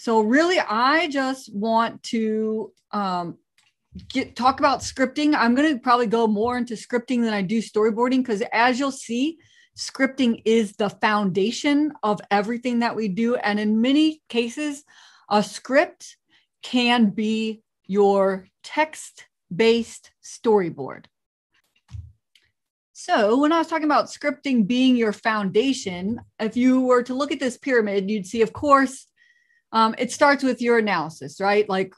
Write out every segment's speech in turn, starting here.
So really, I just want to um, get talk about scripting. I'm going to probably go more into scripting than I do storyboarding because, as you'll see, scripting is the foundation of everything that we do, and in many cases, a script can be your text-based storyboard. So, when I was talking about scripting being your foundation, if you were to look at this pyramid, you'd see, of course, um, it starts with your analysis, right? Like,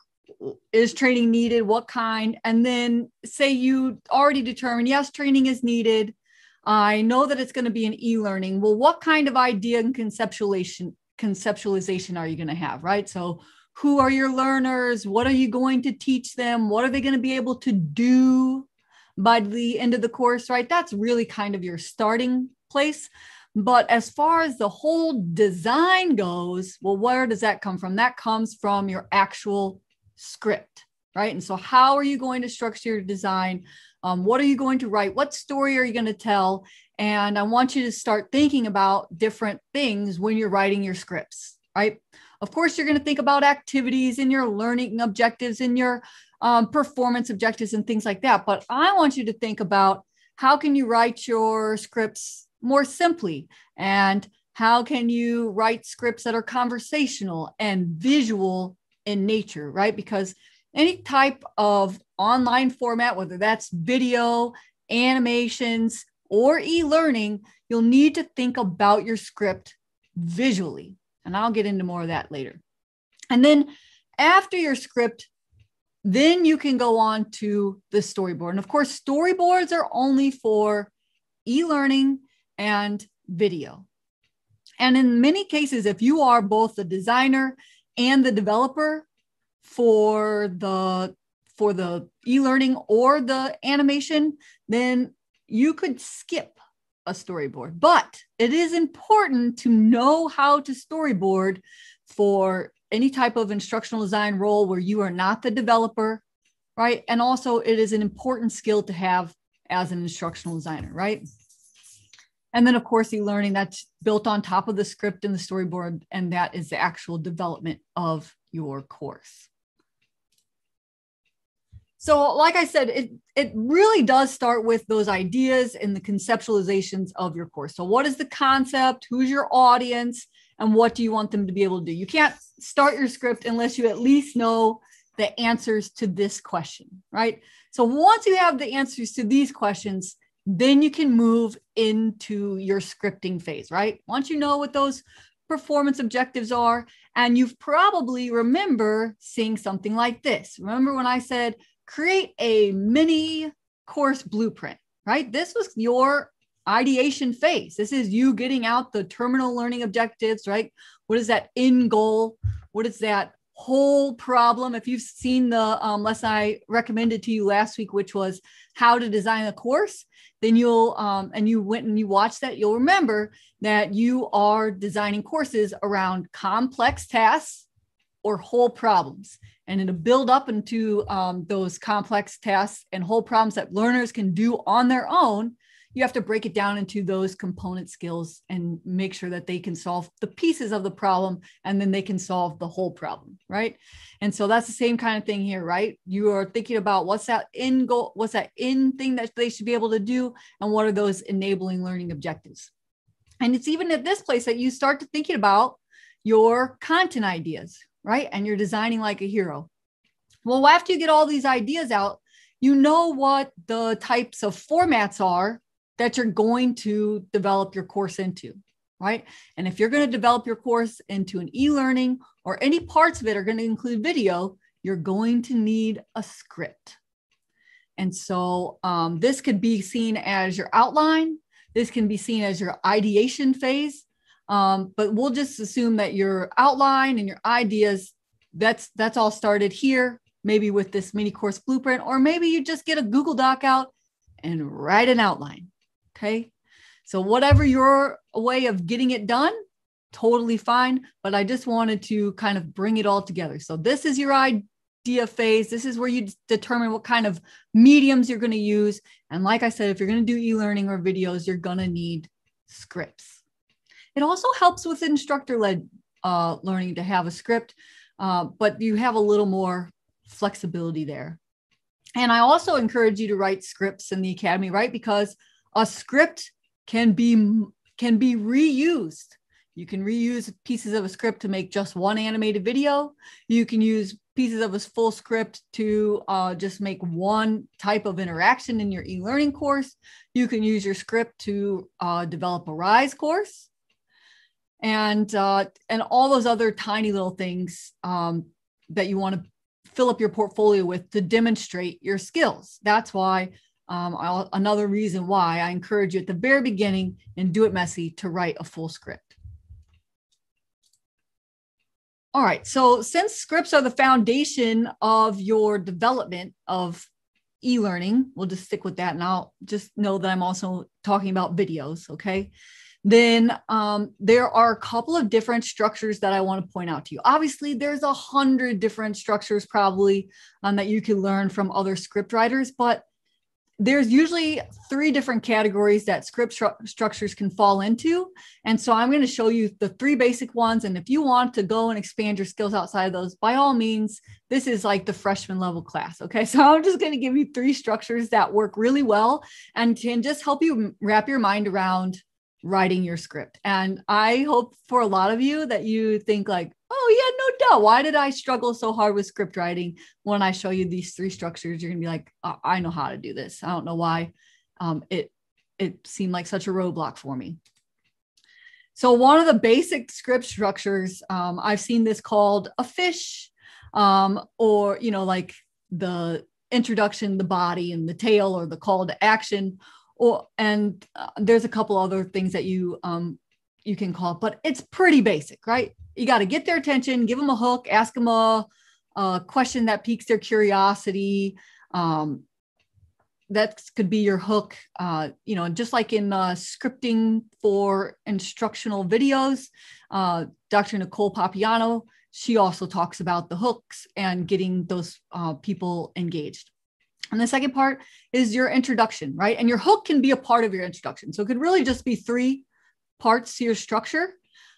is training needed? What kind? And then say you already determined, yes, training is needed. I know that it's going to be an e-learning. Well, what kind of idea and conceptualization conceptualization are you going to have, right? So, who are your learners? What are you going to teach them? What are they going to be able to do by the end of the course, right? That's really kind of your starting place. But as far as the whole design goes, well, where does that come from? That comes from your actual script, right? And so, how are you going to structure your design? Um, what are you going to write? What story are you going to tell? And I want you to start thinking about different things when you're writing your scripts, right? Of course, you're going to think about activities and your learning objectives and your um, performance objectives and things like that. But I want you to think about how can you write your scripts more simply and how can you write scripts that are conversational and visual in nature, right? Because any type of online format, whether that's video, animations, or e learning, you'll need to think about your script visually. And I'll get into more of that later. And then after your script, then you can go on to the storyboard. And of course, storyboards are only for e learning and video. And in many cases, if you are both the designer and the developer for the for the e-learning or the animation, then you could skip a storyboard. But it is important to know how to storyboard for any type of instructional design role where you are not the developer, right? And also, it is an important skill to have as an instructional designer, right? And then, of course, e learning that's built on top of the script and the storyboard, and that is the actual development of your course. So, like I said, it, it really does start with those ideas and the conceptualizations of your course. So, what is the concept? Who's your audience? and what do you want them to be able to do? You can't start your script unless you at least know the answers to this question, right? So once you have the answers to these questions, then you can move into your scripting phase, right? Once you know what those performance objectives are, and you've probably remember seeing something like this. Remember when I said create a mini course blueprint, right? This was your ideation phase. This is you getting out the terminal learning objectives, right? What is that end goal? What is that whole problem? If you've seen the um, lesson I recommended to you last week, which was how to design a course, then you'll, um, and you went and you watched that, you'll remember that you are designing courses around complex tasks or whole problems. And it'll build up into um, those complex tasks and whole problems that learners can do on their own you have to break it down into those component skills and make sure that they can solve the pieces of the problem and then they can solve the whole problem right? And so that's the same kind of thing here right? You are thinking about what's that end goal what's that end thing that they should be able to do and what are those enabling learning objectives? And it's even at this place that you start to thinking about your content ideas right? And you're designing like a hero. Well after you get all these ideas out you know what the types of formats are that you're going to develop your course into, right? And if you're going to develop your course into an e learning or any parts of it are going to include video, you're going to need a script. And so um, this could be seen as your outline. This can be seen as your ideation phase. Um, but we'll just assume that your outline and your ideas, that's that's all started here, maybe with this mini course blueprint, or maybe you just get a Google Doc out and write an outline. Okay. So, whatever your way of getting it done, totally fine. But I just wanted to kind of bring it all together. So, this is your idea phase. This is where you determine what kind of mediums you're going to use. And like I said, if you're going to do e learning or videos, you're going to need scripts. It also helps with instructor led uh, learning to have a script, uh, but you have a little more flexibility there. And I also encourage you to write scripts in the academy, right? Because a script can be can be reused. You can reuse pieces of a script to make just one animated video. You can use pieces of a full script to uh, just make one type of interaction in your e-learning course. You can use your script to uh, develop a RISE course and uh, and all those other tiny little things um, that you want to fill up your portfolio with to demonstrate your skills. That's why um, another reason why I encourage you at the very beginning and do it messy to write a full script. All right, so since scripts are the foundation of your development of e-learning, we'll just stick with that and I'll just know that I'm also talking about videos, okay? Then um, there are a couple of different structures that I want to point out to you. Obviously, there's a hundred different structures probably um, that you can learn from other script writers, but there's usually three different categories that script stru- structures can fall into. And so I'm going to show you the three basic ones. And if you want to go and expand your skills outside of those, by all means, this is like the freshman level class. Okay. So I'm just going to give you three structures that work really well and can just help you wrap your mind around writing your script. And I hope for a lot of you that you think like, oh yeah, no doubt. Why did I struggle so hard with script writing? When I show you these three structures, you're gonna be like, oh, I know how to do this. I don't know why um, it it seemed like such a roadblock for me. So one of the basic script structures, um, I've seen this called a fish, um, or you know, like the introduction, the body, and the tail, or the call to action, or and uh, there's a couple other things that you um, you can call, but it's pretty basic, right? You got to get their attention, give them a hook, ask them a, a question that piques their curiosity. Um, that could be your hook, uh, you know, just like in uh, scripting for instructional videos. Uh, Dr. Nicole Papaioannou, she also talks about the hooks and getting those uh, people engaged. And the second part is your introduction, right? And your hook can be a part of your introduction. So it could really just be three parts to your structure.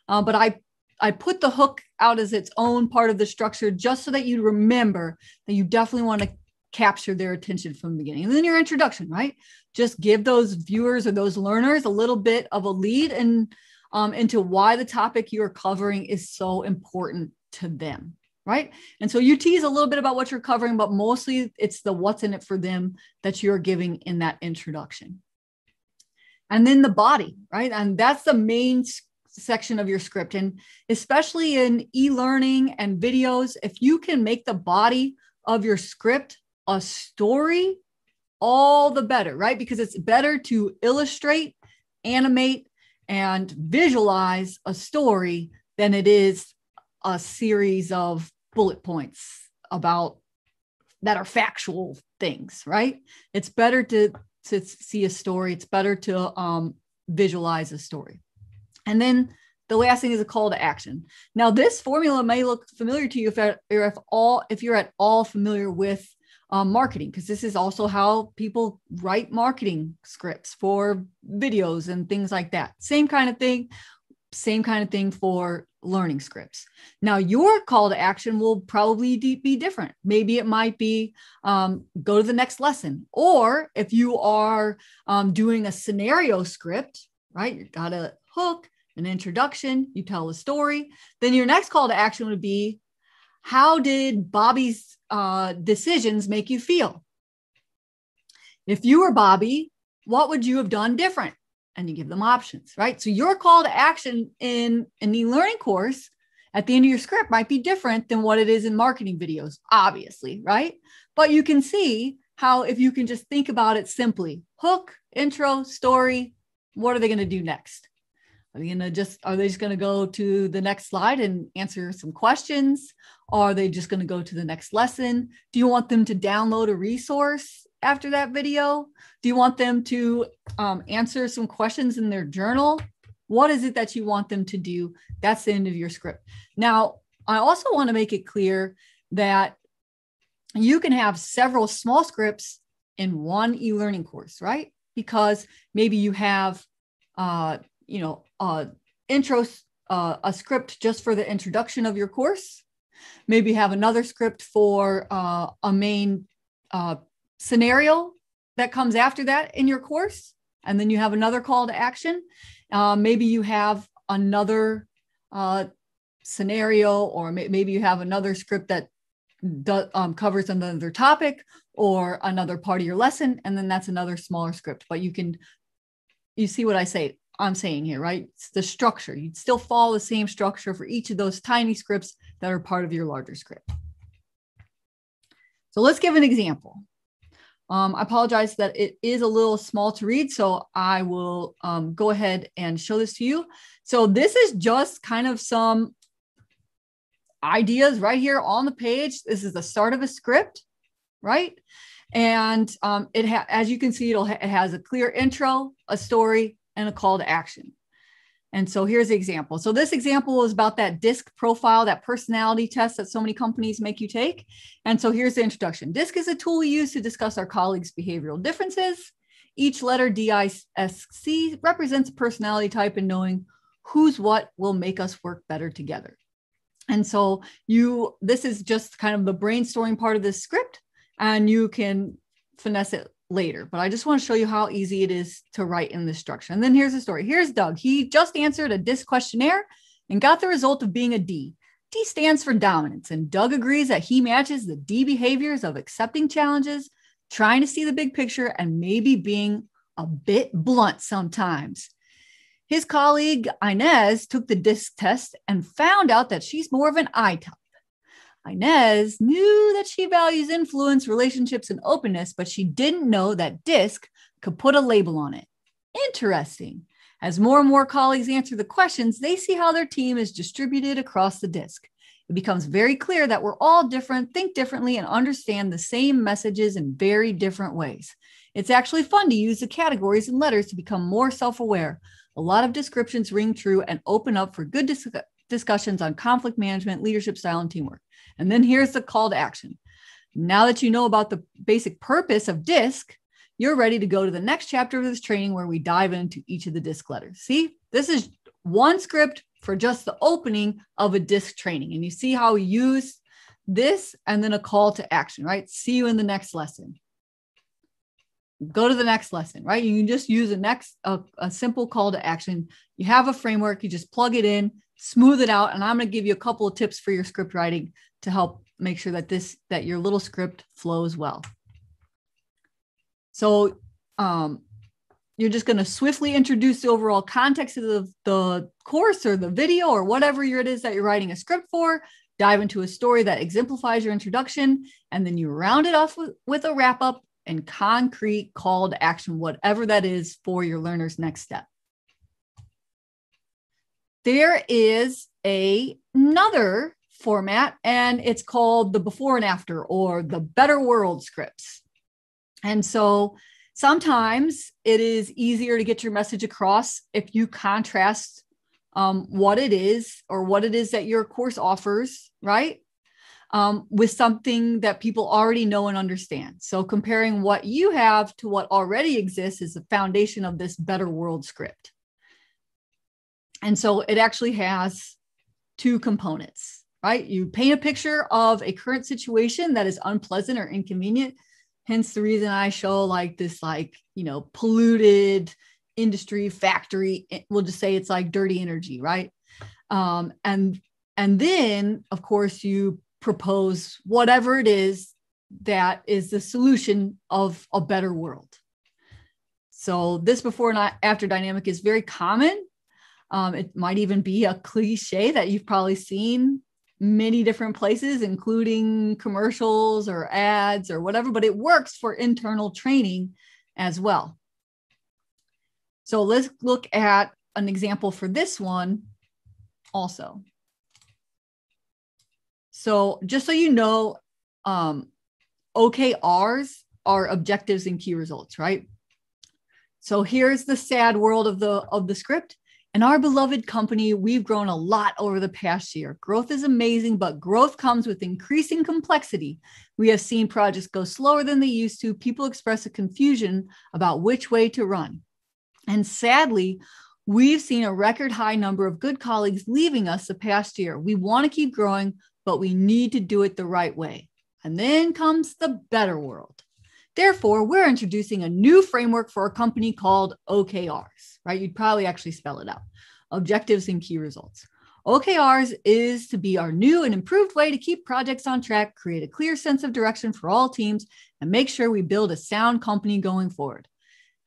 Uh, but I I put the hook out as its own part of the structure just so that you remember that you definitely want to capture their attention from the beginning. And then your introduction, right? Just give those viewers or those learners a little bit of a lead and um, into why the topic you're covering is so important to them right? And so you tease a little bit about what you're covering, but mostly it's the what's in it for them that you're giving in that introduction. And then the body, right? And that's the main section of your script. And especially in e learning and videos, if you can make the body of your script a story, all the better, right? Because it's better to illustrate, animate, and visualize a story than it is a series of bullet points about that are factual things, right? It's better to to see a story. It's better to um, visualize a story. And then the last thing is a call to action. Now, this formula may look familiar to you if, you're if all if you're at all familiar with um, marketing, because this is also how people write marketing scripts for videos and things like that. Same kind of thing. Same kind of thing for learning scripts. Now, your call to action will probably be different. Maybe it might be um, go to the next lesson. Or if you are um, doing a scenario script, right, you got a hook, an introduction, you tell a story, then your next call to action would be how did Bobby's uh, decisions make you feel? If you were Bobby, what would you have done different? And you give them options, right? So your call to action in an e-learning course at the end of your script might be different than what it is in marketing videos, obviously, right? But you can see how if you can just think about it simply, hook, intro, story, what are they going to do next? Are they going to just are they just going to go to the next slide and answer some questions? Are they just going to go to the next lesson? Do you want them to download a resource after that video? Do you want them to um, answer some questions in their journal? What is it that you want them to do? That's the end of your script. Now, I also want to make it clear that you can have several small scripts in one e-learning course, right? Because maybe you have, uh, you know, uh, intro uh, a script just for the introduction of your course. Maybe have another script for uh, a main uh, scenario that comes after that in your course. And then you have another call to action. Uh, maybe you have another uh, scenario, or may- maybe you have another script that do, um, covers another topic or another part of your lesson. And then that's another smaller script. But you can, you see what I say? I'm saying here, right? It's the structure. You'd still follow the same structure for each of those tiny scripts that are part of your larger script. So let's give an example. Um, I apologize that it is a little small to read, so I will um, go ahead and show this to you. So this is just kind of some ideas right here on the page. This is the start of a script, right? And um, it as you can see, it'll ha- it has a clear intro, a story, and a call to action. And so here's the example. So this example is about that DISC profile, that personality test that so many companies make you take. And so here's the introduction. DISC is a tool we use to discuss our colleagues' behavioral differences. Each letter DISC represents a personality type and knowing who's what will make us work better together. And so you, this is just kind of the brainstorming part of this script and you can finesse it later, but I just want to show you how easy it is to write in this structure. And then here's the story. Here's Doug. He just answered a DISC questionnaire and got the result of being a D. D stands for dominance, and Doug agrees that he matches the D behaviors of accepting challenges, trying to see the big picture, and maybe being a bit blunt sometimes. His colleague Inez took the DISC test and found out that she's more of an I type. Inez knew that she values influence, relationships, and openness, but she didn't know that DISC could put a label on it. Interesting. As more and more colleagues answer the questions, they see how their team is distributed across the DISC. It becomes very clear that we're all different, think differently, and understand the same messages in very different ways. It's actually fun to use the categories and letters to become more self aware. A lot of descriptions ring true and open up for good dis- discussions on conflict management, leadership style, and teamwork. And then here's the call to action. Now that you know about the basic purpose of DISC, you're ready to go to the next chapter of this training where we dive into each of the DISC letters. See, this is one script for just the opening of a DISC training. And you see how we use this and then a call to action, right? See you in the next lesson. Go to the next lesson, right? You can just use a next a, a simple call to action. You have a framework, you just plug it in, smooth it out, and I'm going to give you a couple of tips for your script writing to help make sure that this that your little script flows well. So um, you're just going to swiftly introduce the overall context of the, the course or the video or whatever it is that you're writing a script for. Dive into a story that exemplifies your introduction, and then you round it off with, with a wrap up and concrete call to action, whatever that is for your learner's next step. There is a, another format, and it's called the before and after or the better world scripts. And so sometimes it is easier to get your message across if you contrast um, what it is or what it is that your course offers, right? Um, with something that people already know and understand. So comparing what you have to what already exists is the foundation of this better world script. And so it actually has two components right? You paint a picture of a current situation that is unpleasant or inconvenient. Hence the reason I show like this, like, you know, polluted industry factory. We'll just say it's like dirty energy, right? Um, and and then of course you propose whatever it is that is the solution of a better world. So this before and after dynamic is very common. Um, it might even be a cliche that you've probably seen many different places, including commercials or ads or whatever, but it works for internal training as well. So let's look at an example for this one also. So just so you know, um, OKRs are objectives and key results, right? So here's the sad world of the of the script. In our beloved company, we've grown a lot over the past year. Growth is amazing, but growth comes with increasing complexity. We have seen projects go slower than they used to. People express a confusion about which way to run. And sadly, We've seen a record high number of good colleagues leaving us the past year. We want to keep growing, but we need to do it the right way. And then comes the better world. Therefore, we're introducing a new framework for a company called OKRs, right? You'd probably actually spell it out objectives and key results. OKRs is to be our new and improved way to keep projects on track, create a clear sense of direction for all teams, and make sure we build a sound company going forward.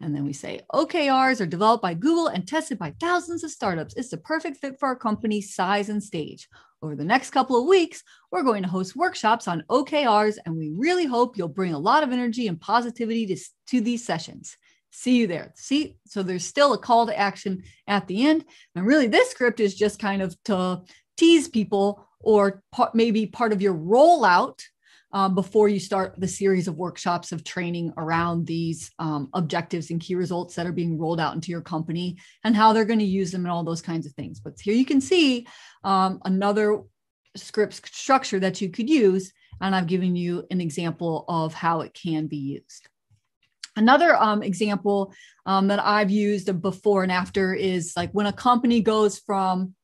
And then we say OKRs are developed by Google and tested by thousands of startups. It's the perfect fit for our company's size and stage. Over the next couple of weeks, we're going to host workshops on OKRs, and we really hope you'll bring a lot of energy and positivity to, to these sessions. See you there. See, so there's still a call to action at the end. And really, this script is just kind of to tease people or maybe part of your rollout um, before you start the series of workshops of training around these um, objectives and key results that are being rolled out into your company and how they're going to use them and all those kinds of things. But here you can see um, another script structure that you could use. And I've given you an example of how it can be used. Another um, example um, that I've used before and after is like when a company goes from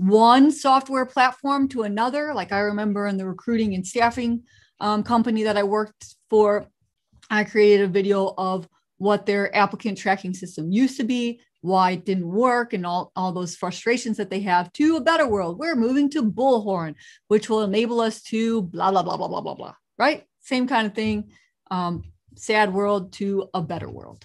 one software platform to another. Like I remember in the recruiting and staffing um, company that I worked for, I created a video of what their applicant tracking system used to be, why it didn't work, and all, all those frustrations that they have to a better world. We're moving to Bullhorn, which will enable us to blah, blah, blah, blah, blah, blah, blah, right? Same kind of thing. Um, sad world to a better world.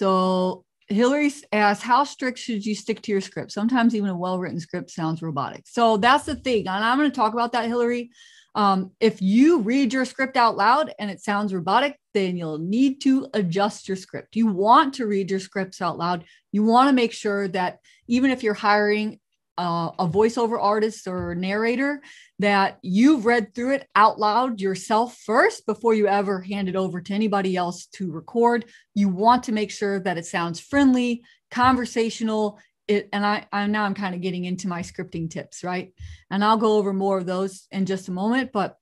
So Hillary asks, how strict should you stick to your script? Sometimes even a well-written script sounds robotic. So that's the thing. And I'm going to talk about that, Hillary. Um, if you read your script out loud and it sounds robotic, then you'll need to adjust your script. You want to read your scripts out loud. You want to make sure that even if you're hiring uh, a voiceover artist or narrator that you've read through it out loud yourself first before you ever hand it over to anybody else to record. You want to make sure that it sounds friendly, conversational. It, and I, I now I'm kind of getting into my scripting tips, right? And I'll go over more of those in just a moment. But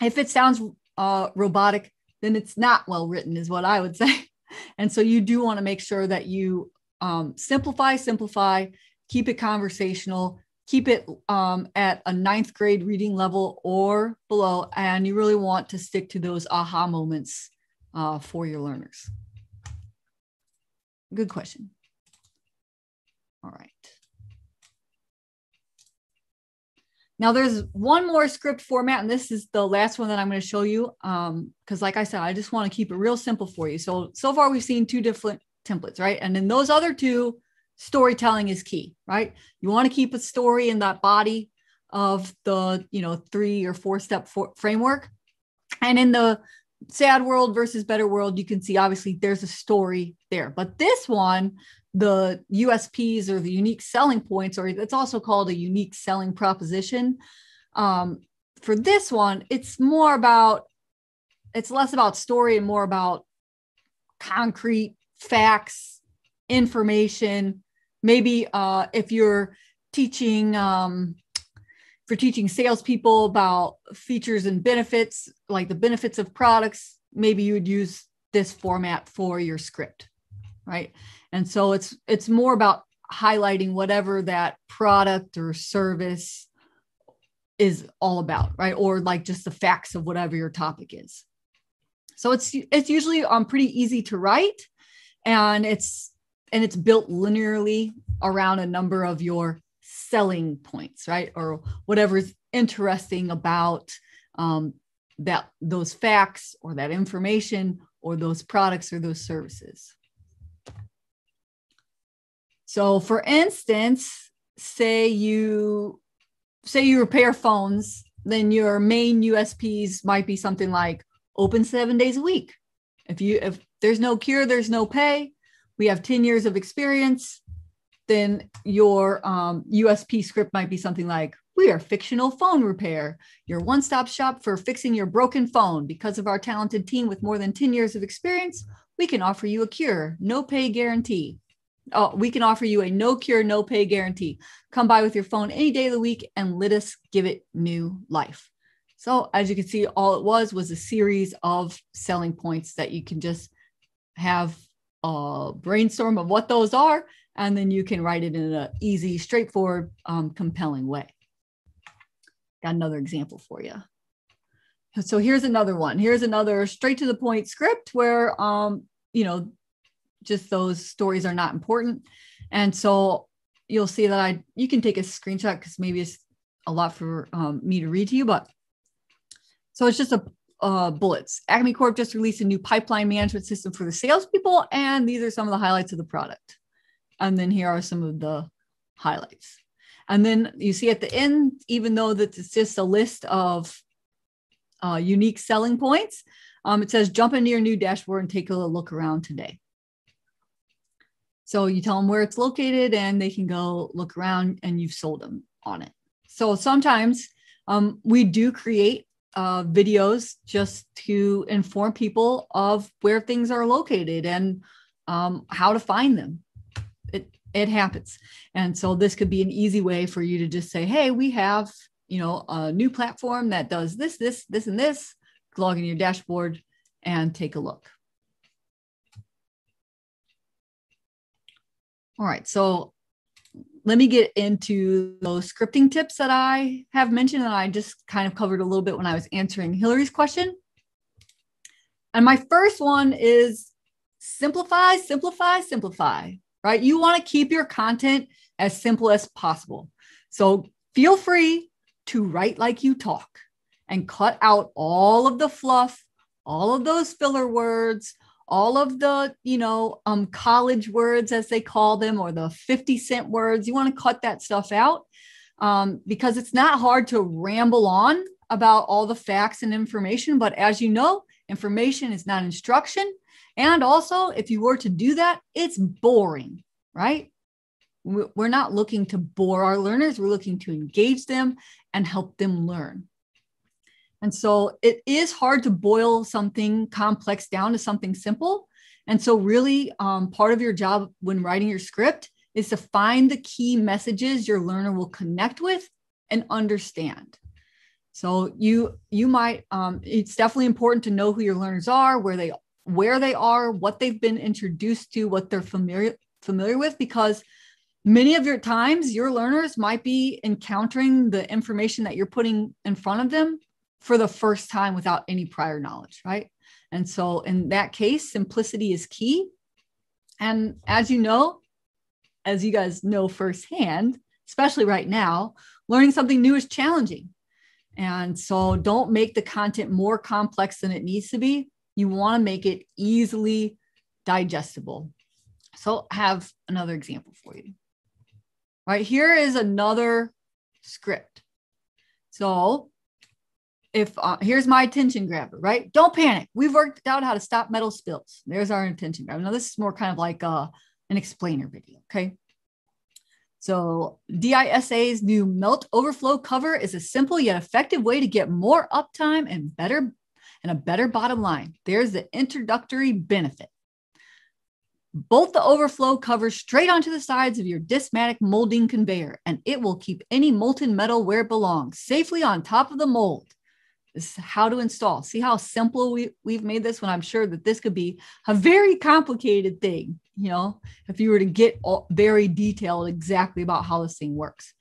if it sounds uh, robotic, then it's not well written, is what I would say. And so you do want to make sure that you um, simplify, simplify, keep it conversational, keep it um, at a ninth grade reading level or below. And you really want to stick to those aha moments uh, for your learners. Good question. All right. Now there's one more script format, and this is the last one that I'm going to show you. Um, because like I said, I just want to keep it real simple for you. So, so far we've seen two different templates, right? And then those other two, storytelling is key, right? You want to keep a story in that body of the, you know, three or four step for- framework. And in the sad world versus better world, you can see obviously there's a story there. But this one, the USPs or the unique selling points, or it's also called a unique selling proposition. Um, for this one, it's more about, it's less about story and more about concrete facts, information, maybe uh, if you're teaching um, for teaching salespeople about features and benefits, like the benefits of products, maybe you would use this format for your script, right? And so it's it's more about highlighting whatever that product or service is all about, right? Or like just the facts of whatever your topic is. So it's it's usually um pretty easy to write, and it's and it's built linearly around a number of your selling points, right? Or whatever's interesting about um, that those facts or that information or those products or those services. So for instance, say you say you repair phones, then your main USPs might be something like open 7 days a week. If you if there's no cure, there's no pay we have 10 years of experience, then your um, USP script might be something like, we are fictional phone repair, your one stop shop for fixing your broken phone. Because of our talented team with more than 10 years of experience, we can offer you a cure, no pay guarantee. Oh, we can offer you a no cure, no pay guarantee. Come by with your phone any day of the week and let us give it new life. So as you can see, all it was was a series of selling points that you can just have a brainstorm of what those are, and then you can write it in an easy, straightforward, um, compelling way. Got another example for you. So here's another one. Here's another straight to the point script where, um, you know, just those stories are not important. And so you'll see that I, you can take a screenshot because maybe it's a lot for um, me to read to you, but so it's just a uh, bullets. Acme Corp just released a new pipeline management system for the salespeople, and these are some of the highlights of the product. And then here are some of the highlights. And then you see at the end, even though that it's just a list of uh, unique selling points, um, it says jump into your new dashboard and take a look around today. So you tell them where it's located and they can go look around and you've sold them on it. So sometimes um, we do create uh, videos just to inform people of where things are located and um, how to find them. It it happens, and so this could be an easy way for you to just say, "Hey, we have you know a new platform that does this, this, this, and this." Log in your dashboard and take a look. All right, so let me get into those scripting tips that I have mentioned and I just kind of covered a little bit when I was answering Hillary's question. And my first one is simplify, simplify, simplify, right? You want to keep your content as simple as possible. So feel free to write like you talk and cut out all of the fluff, all of those filler words, all of the you know um, college words as they call them or the 50 cent words you want to cut that stuff out um, because it's not hard to ramble on about all the facts and information but as you know information is not instruction and also if you were to do that it's boring right? We're not looking to bore our learners we're looking to engage them and help them learn and so it is hard to boil something complex down to something simple. And so, really, um, part of your job when writing your script is to find the key messages your learner will connect with and understand. So you you might um, it's definitely important to know who your learners are, where they where they are, what they've been introduced to, what they're familiar familiar with, because many of your times your learners might be encountering the information that you're putting in front of them for the first time without any prior knowledge, right? And so in that case, simplicity is key. And as you know, as you guys know firsthand, especially right now, learning something new is challenging. And so don't make the content more complex than it needs to be. You want to make it easily digestible. So I have another example for you. Right here is another script. So if uh, here's my attention grabber, right? Don't panic. We've worked out how to stop metal spills. There's our attention grabber. Now, this is more kind of like uh, an explainer video, okay? So DISA's new melt overflow cover is a simple yet effective way to get more uptime and better and a better bottom line. There's the introductory benefit. Bolt the overflow cover straight onto the sides of your Dismatic molding conveyor, and it will keep any molten metal where it belongs, safely on top of the mold. Is how to install. See how simple we, we've made this when I'm sure that this could be a very complicated thing, you know, if you were to get all, very detailed exactly about how this thing works.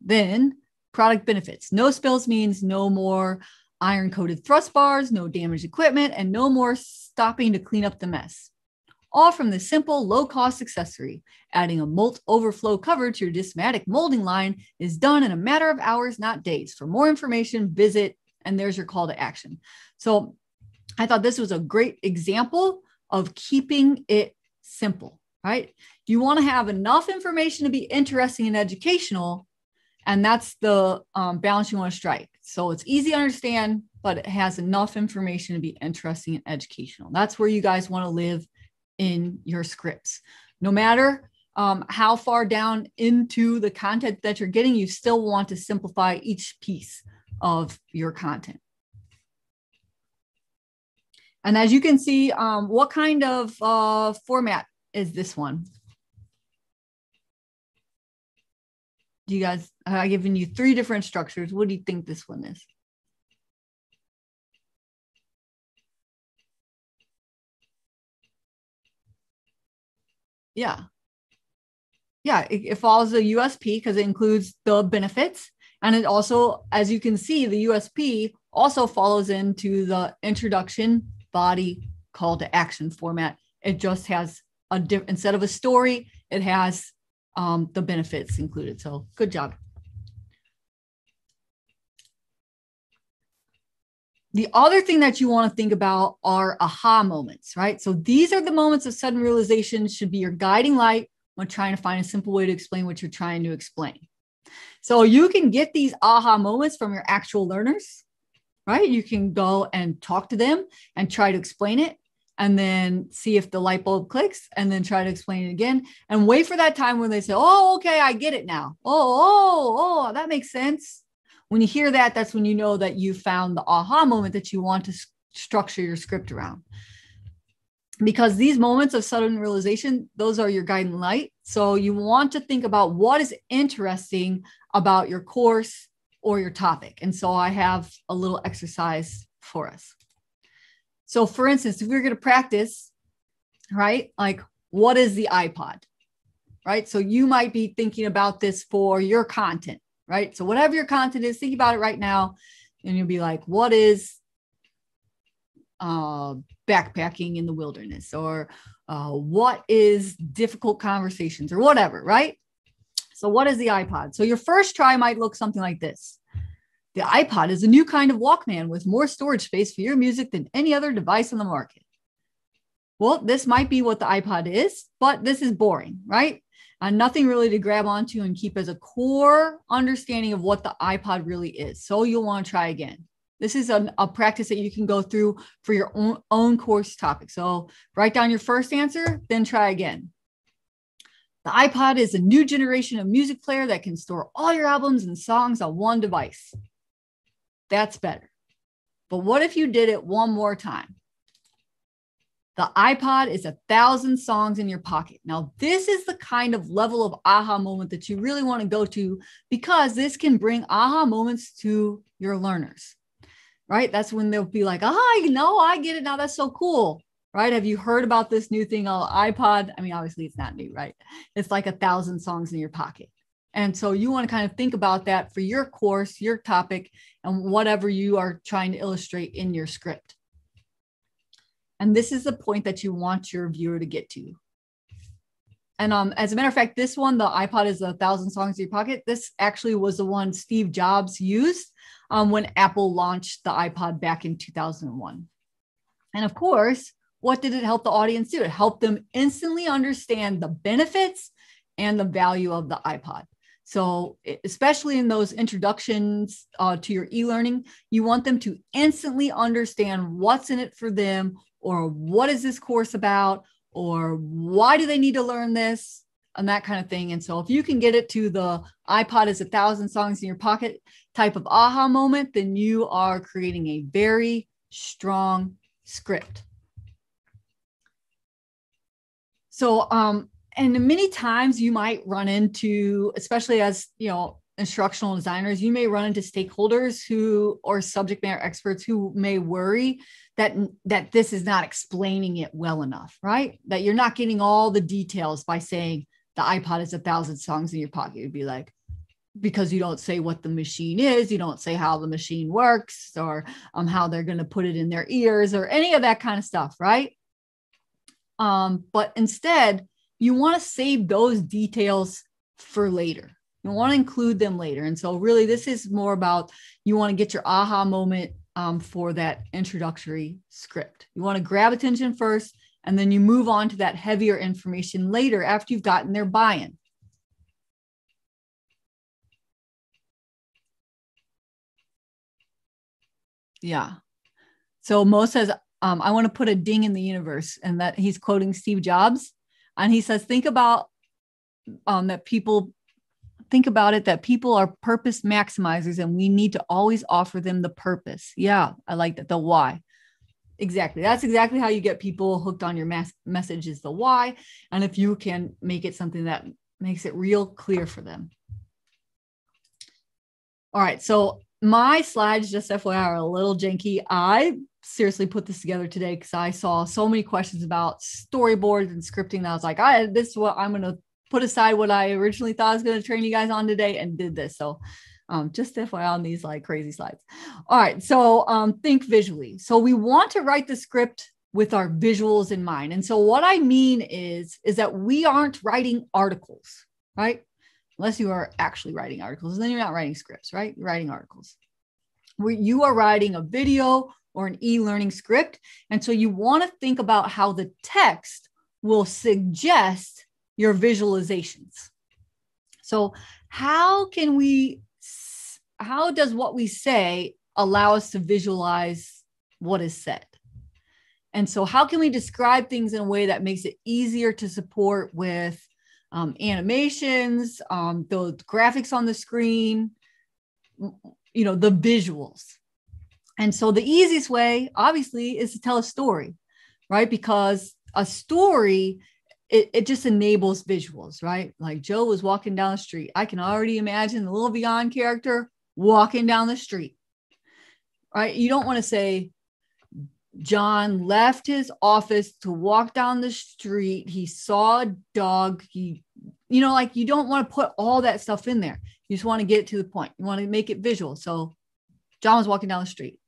Then product benefits. No spills means no more iron coated thrust bars, no damaged equipment, and no more stopping to clean up the mess. All from the simple, low cost accessory. Adding a melt overflow cover to your Dismatic molding line is done in a matter of hours, not days. For more information, visit and there's your call to action. So I thought this was a great example of keeping it simple, right? You want to have enough information to be interesting and educational. And that's the um, balance you want to strike. So it's easy to understand, but it has enough information to be interesting and educational. That's where you guys want to live in your scripts. No matter um, how far down into the content that you're getting, you still want to simplify each piece of your content. And as you can see, um, what kind of uh, format is this one? Do you guys, I've given you three different structures. What do you think this one is? Yeah. Yeah, it, it follows the USP because it includes the benefits. And it also, as you can see, the USP also follows into the introduction body call to action format. It just has a different, instead of a story, it has um, the benefits included. So good job. The other thing that you want to think about are aha moments, right? So these are the moments of sudden realization should be your guiding light when trying to find a simple way to explain what you're trying to explain. So you can get these aha moments from your actual learners, right? You can go and talk to them and try to explain it and then see if the light bulb clicks and then try to explain it again and wait for that time when they say, Oh, okay, I get it now. Oh, oh, oh, that makes sense. When you hear that, that's when you know that you found the aha moment that you want to structure your script around. Because these moments of sudden realization, those are your guiding light. So you want to think about what is interesting about your course or your topic. And so I have a little exercise for us. So, for instance, if we're going to practice, right, like what is the iPod? Right. So you might be thinking about this for your content right? So whatever your content is, think about it right now, and you'll be like, what is uh, backpacking in the wilderness, or uh, what is difficult conversations, or whatever, right? So what is the iPod? So your first try might look something like this. The iPod is a new kind of Walkman with more storage space for your music than any other device on the market. Well, this might be what the iPod is, but this is boring, right? uh, nothing really to grab onto and keep as a core understanding of what the iPod really is. So you'll want to try again. This is a, a practice that you can go through for your own, own course topic. So write down your first answer, then try again. The iPod is a new generation of music player that can store all your albums and songs on one device. That's better. But what if you did it one more time? The iPod is a thousand songs in your pocket. Now, this is the kind of level of aha moment that you really want to go to because this can bring aha moments to your learners, right? That's when they'll be like, ah, I know, I get it now. That's so cool, right? Have you heard about this new thing on iPod? I mean, obviously, it's not new, right? It's like a thousand songs in your pocket. And so you want to kind of think about that for your course, your topic, and whatever you are trying to illustrate in your script. And this is the point that you want your viewer to get to. And um, as a matter of fact, this one, the iPod is a thousand songs in your pocket. This actually was the one Steve Jobs used um, when Apple launched the iPod back in 2001. And of course, what did it help the audience do? It helped them instantly understand the benefits and the value of the iPod. So, especially in those introductions uh, to your e learning, you want them to instantly understand what's in it for them, or what is this course about or why do they need to learn this and that kind of thing. And so if you can get it to the ipod is a thousand songs in your pocket type of aha moment then you are creating a very strong script. So um and many times you might run into especially as you know instructional designers you may run into stakeholders who or subject matter experts who may worry that that this is not explaining it well enough right? That you're not getting all the details by saying the ipod is a thousand songs in your pocket. It'd be like because you don't say what the machine is you don't say how the machine works or um, how they're going to put it in their ears or any of that kind of stuff right? Um, but instead you want to save those details for later. You want to include them later. And so really this is more about you want to get your aha moment um, for that introductory script. You want to grab attention first, and then you move on to that heavier information later after you've gotten their buy in. Yeah. So Mo says, um, I want to put a ding in the universe, and that he's quoting Steve Jobs. And he says, think about um, that people think about it that people are purpose maximizers and we need to always offer them the purpose. Yeah, I like that. The why. Exactly. That's exactly how you get people hooked on your message is the why. And if you can make it something that makes it real clear for them. All right. So my slides, just FYI, are a little janky. I seriously put this together today because I saw so many questions about storyboards and scripting that I was like, I this is what I'm gonna put aside what I originally thought I was gonna train you guys on today and did this. So um, just FYI on these like crazy slides. All right, so um, think visually. So we want to write the script with our visuals in mind. And so what I mean is is that we aren't writing articles, right? Unless you are actually writing articles, then you're not writing scripts, right? You're writing articles. Where you are writing a video or an e-learning script, and so you want to think about how the text will suggest your visualizations. So how can we how does what we say allow us to visualize what is said? And so, how can we describe things in a way that makes it easier to support with um, animations, um, the graphics on the screen, you know, the visuals? And so, the easiest way, obviously, is to tell a story, right? Because a story it, it just enables visuals, right? Like Joe was walking down the street. I can already imagine the little Vyond character walking down the street, right? You don't want to say, John left his office to walk down the street. He saw a dog. He, you know, like you don't want to put all that stuff in there. You just want to get to the point. You want to make it visual. So John was walking down the street.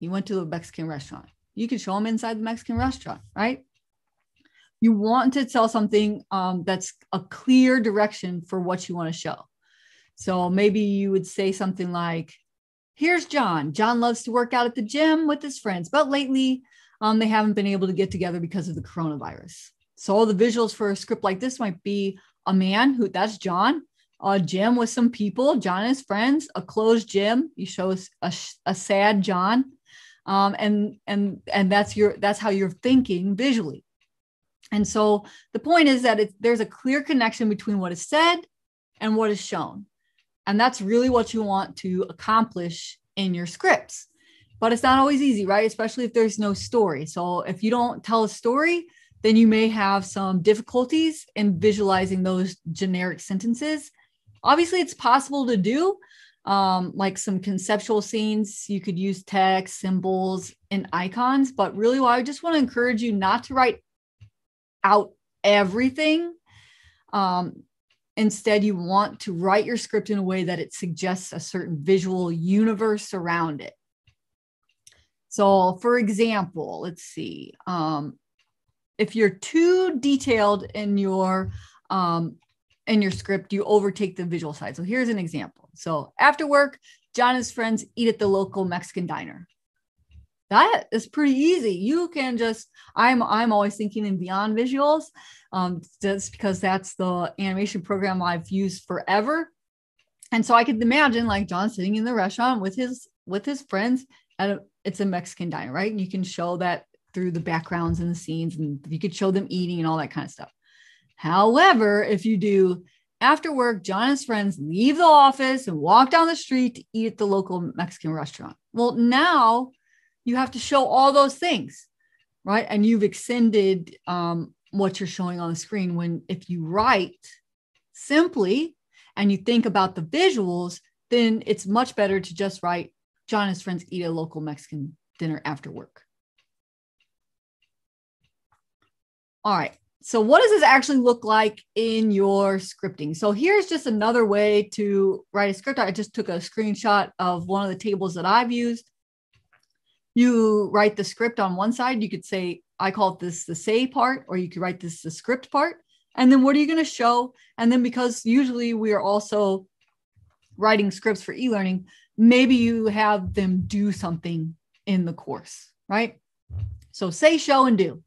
He went to a Mexican restaurant. You can show him inside the Mexican restaurant, right? You want to tell something um, that's a clear direction for what you want to show. So maybe you would say something like, here's John. John loves to work out at the gym with his friends, but lately um, they haven't been able to get together because of the coronavirus. So the visuals for a script like this might be a man who that's John, a gym with some people, John and his friends, a closed gym. You show a, a sad John, um, and and and that's your that's how you're thinking visually. And so the point is that it, there's a clear connection between what is said and what is shown. And that's really what you want to accomplish in your scripts. But it's not always easy, right? Especially if there's no story. So if you don't tell a story, then you may have some difficulties in visualizing those generic sentences. Obviously, it's possible to do, um, like some conceptual scenes. You could use text, symbols, and icons. But really, well, I just want to encourage you not to write out everything. Um, Instead, you want to write your script in a way that it suggests a certain visual universe around it. So, for example, let's see. Um, if you're too detailed in your um, in your script, you overtake the visual side. So here's an example. So after work, John and his friends eat at the local Mexican diner that is pretty easy. You can just I'm I'm always thinking in Vyond visuals, um, just because that's the animation program I've used forever. And so I could imagine like John sitting in the restaurant with his with his friends at a it's a Mexican diner, right? And you can show that through the backgrounds and the scenes, and you could show them eating and all that kind of stuff. However, if you do after work, John and his friends leave the office and walk down the street to eat at the local Mexican restaurant. Well, now you have to show all those things, right? And you've extended um, what you're showing on the screen. When if you write simply and you think about the visuals, then it's much better to just write John and his friends eat a local Mexican dinner after work. All right. So, what does this actually look like in your scripting? So, here's just another way to write a script. I just took a screenshot of one of the tables that I've used you write the script on one side. You could say, I call this the say part, or you could write this the script part. And then what are you going to show? And then because usually we are also writing scripts for e learning, maybe you have them do something in the course, right? So say, show, and do.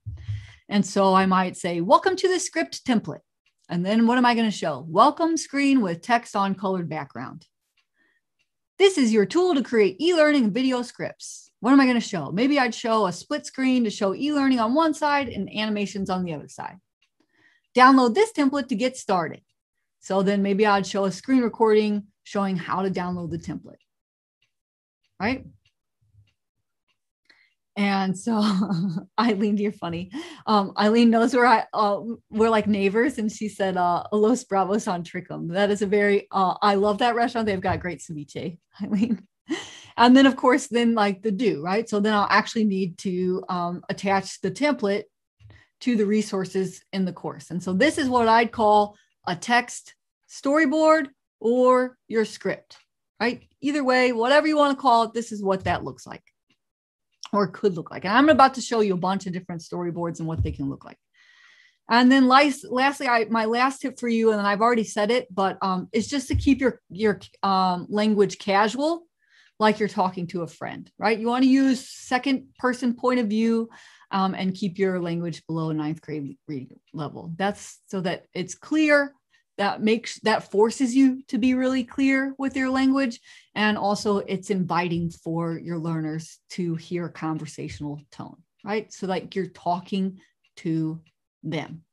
And so I might say, Welcome to the script template. And then what am I going to show? Welcome screen with text on colored background. This is your tool to create e learning video scripts. What am I going to show? Maybe I'd show a split screen to show e-learning on one side and animations on the other side. Download this template to get started. So then maybe I'd show a screen recording showing how to download the template, right? And so Eileen, you're funny. Um, Eileen knows where I uh, we're like neighbors, and she said uh, Los Bravos on Trickum. That is a very uh, I love that restaurant. They've got great ceviche, Eileen. And then of course then like the do right? So then i'll actually need to um, attach the template to the resources in the course. And so this is what i'd call a text storyboard or your script right? Either way whatever you want to call it this is what that looks like or could look like. And i'm about to show you a bunch of different storyboards and what they can look like. And then last, lastly, I, my last tip for you, and I've already said it, but um, it's just to keep your your um, language casual like you're talking to a friend, right? You want to use second person point of view um, and keep your language below ninth grade reading level. That's so that it's clear. That makes that forces you to be really clear with your language, and also it's inviting for your learners to hear a conversational tone, right? So like you're talking to them.